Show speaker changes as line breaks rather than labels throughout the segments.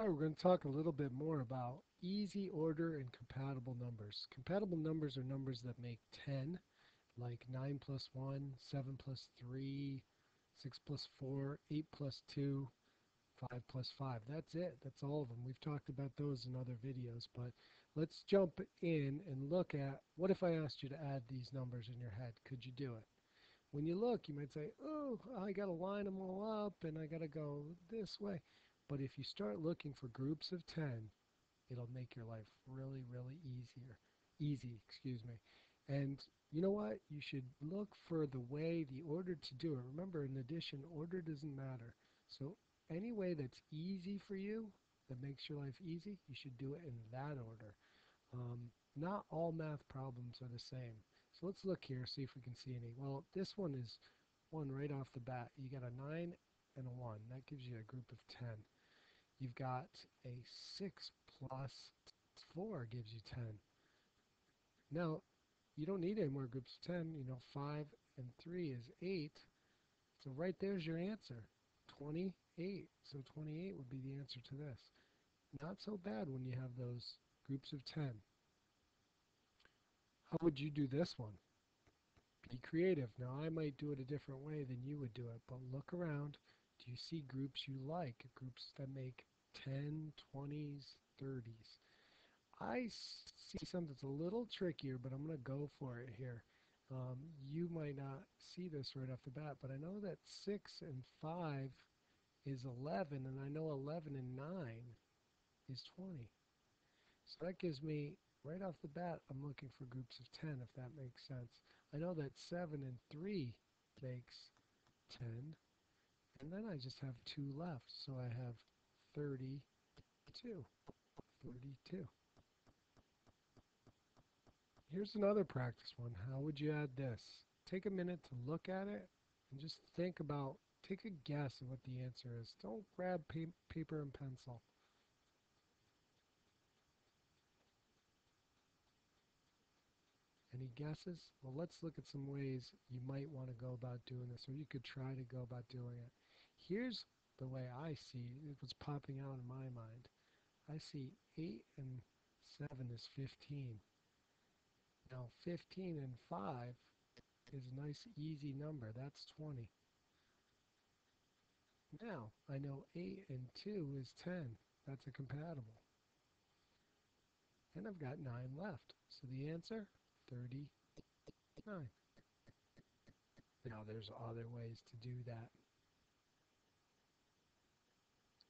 All right, we're going to talk a little bit more about easy order and compatible numbers. Compatible numbers are numbers that make 10, like 9 plus 1, 7 plus 3, 6 plus 4, 8 plus 2, 5 plus 5. That's it. That's all of them. We've talked about those in other videos, but let's jump in and look at what if I asked you to add these numbers in your head? Could you do it? When you look, you might say, oh, I got to line them all up and I got to go this way. But if you start looking for groups of 10, it'll make your life really, really easier. Easy, excuse me. And you know what? You should look for the way, the order to do it. Remember, in addition, order doesn't matter. So any way that's easy for you, that makes your life easy, you should do it in that order. Um, not all math problems are the same. So let's look here, see if we can see any. Well, this one is one right off the bat. You got a 9 and a 1. That gives you a group of 10 you've got a 6 plus 4 gives you 10. Now, you don't need any more groups of 10. You know, 5 and 3 is 8. So right there's your answer, 28. So 28 would be the answer to this. Not so bad when you have those groups of 10. How would you do this one? Be creative. Now, I might do it a different way than you would do it, but look around. Do you see groups you like, groups that make 10, 20s, 30s. I see something that's a little trickier, but I'm going to go for it here. Um, you might not see this right off the bat, but I know that 6 and 5 is 11, and I know 11 and 9 is 20. So that gives me, right off the bat, I'm looking for groups of 10, if that makes sense. I know that 7 and 3 makes 10, and then I just have 2 left, so I have 32. 32. Here's another practice one. How would you add this? Take a minute to look at it and just think about, take a guess of what the answer is. Don't grab pa paper and pencil. Any guesses? Well, let's look at some ways you might want to go about doing this, or you could try to go about doing it. Here's the way I see it, what's popping out in my mind. I see 8 and 7 is 15. Now 15 and 5 is a nice easy number. That's 20. Now I know 8 and 2 is 10. That's a compatible. And I've got 9 left. So the answer, 39. Now there's other ways to do that.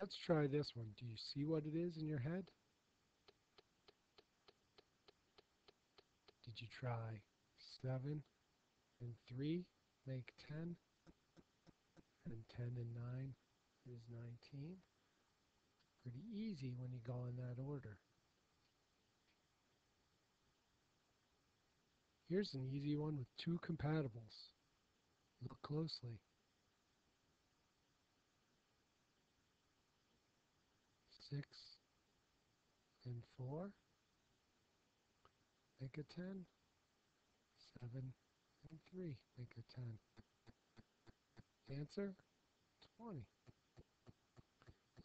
Let's try this one. Do you see what it is in your head? Did you try 7 and 3 make 10? And 10 and 9 is 19? Pretty easy when you go in that order. Here's an easy one with two compatibles. Look closely. 6 and 4 make a 10 7 and 3 make a 10 answer 20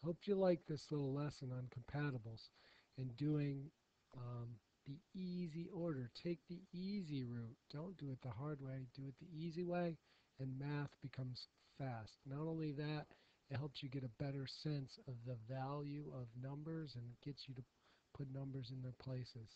hope you like this little lesson on compatibles and doing um, the easy order. Take the easy route. Don't do it the hard way. Do it the easy way and math becomes fast. Not only that it helps you get a better sense of the value of numbers and gets you to put numbers in their places.